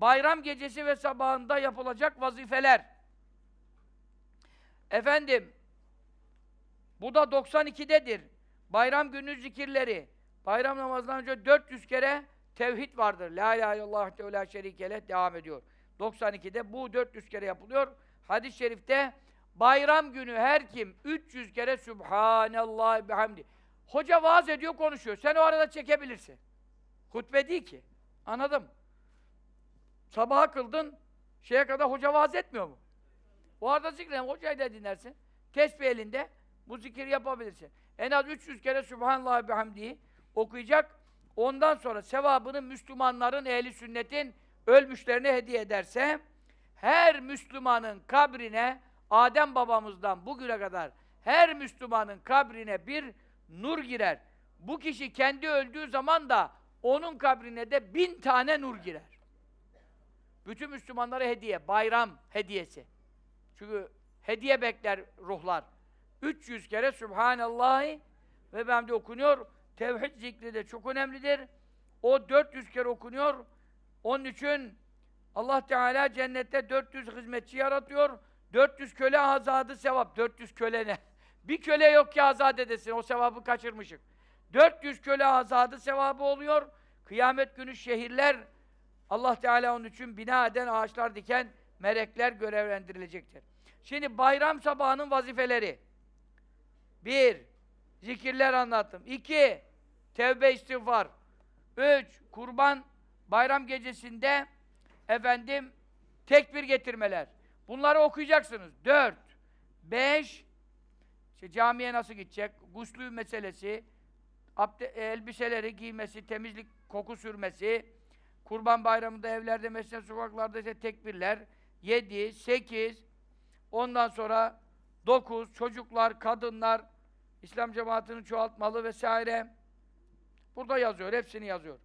bayram gecesi ve sabahında yapılacak vazifeler. Efendim, bu da 92'dedir. Bayram günü zikirleri. Bayram namazından önce 400 kere tevhid vardır. La ilahe illallah ve la şerike devam ediyor. 92'de bu 400 kere yapılıyor. Hadis-i şerifte bayram günü her kim 300 kere Subhanallah bihamdi. Hoca vaaz ediyor, konuşuyor. Sen o arada çekebilirsin. Hutbe değil ki. Anladım. Sabaha kıldın, şeye kadar hoca vaaz etmiyor mu? O arada zikren, hocayı da dinlersin. Tesbih elinde, bu zikiri yapabilirsin. En az 300 kere Subhanallah bihamdihi okuyacak. Ondan sonra sevabını Müslümanların, ehli sünnetin ölmüşlerine hediye ederse, her Müslümanın kabrine, Adem babamızdan bugüne kadar her Müslümanın kabrine bir nur girer. Bu kişi kendi öldüğü zaman da onun kabrine de bin tane nur girer. Bütün Müslümanlara hediye, bayram hediyesi. Çünkü hediye bekler ruhlar. 300 kere Subhanallahi ve bemde okunuyor. Tevhid zikri de çok önemlidir. O 400 kere okunuyor. Onun için Allah Teala cennette 400 hizmetçi yaratıyor. 400 köle azadı sevap. 400 köle ne? Bir köle yok ki azat edesin. O sevabı kaçırmışık. 400 köle azadı sevabı oluyor. Kıyamet günü şehirler Allah Teala onun için bina eden, ağaçlar diken melekler görevlendirilecektir. Şimdi bayram sabahının vazifeleri. Bir, zikirler anlattım. İki, tevbe istiğfar. Üç, kurban bayram gecesinde efendim tekbir getirmeler. Bunları okuyacaksınız. Dört, beş, işte camiye nasıl gidecek, guslü meselesi, elbiseleri giymesi, temizlik, koku sürmesi, kurban bayramında evlerde, mescid sokaklarda işte tekbirler, yedi, sekiz, ondan sonra dokuz, çocuklar, kadınlar, İslam cemaatini çoğaltmalı vesaire. Burada yazıyor, hepsini yazıyor.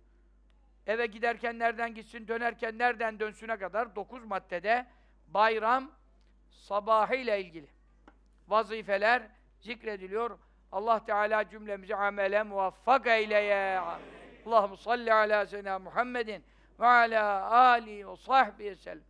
Eve giderken nereden gitsin, dönerken nereden dönsüne kadar dokuz maddede bayram sabahı ile ilgili vazifeler zikrediliyor. Allah Teala cümlemizi amele muvaffak eyleye. Allahu اللهم صل على سيدنا محمد وعلى آله وصحبه وسلم.